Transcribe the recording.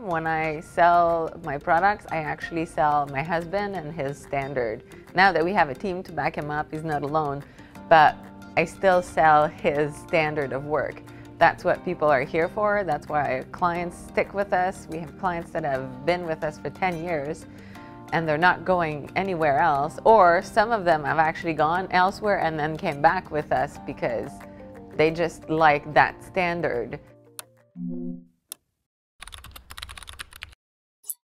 When I sell my products, I actually sell my husband and his standard. Now that we have a team to back him up, he's not alone, but I still sell his standard of work. That's what people are here for. That's why clients stick with us. We have clients that have been with us for 10 years and they're not going anywhere else. Or some of them have actually gone elsewhere and then came back with us because they just like that standard.